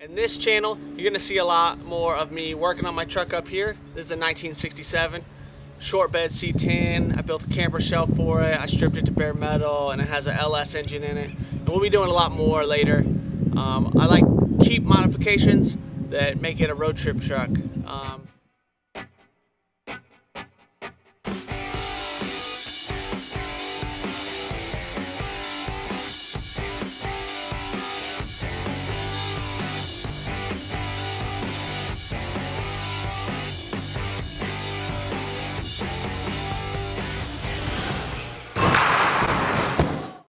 In this channel, you're gonna see a lot more of me working on my truck up here. This is a 1967 short bed C10. I built a camper shell for it. I stripped it to bare metal and it has an LS engine in it. And we'll be doing a lot more later. Um, I like cheap modifications that make it a road trip truck. Um,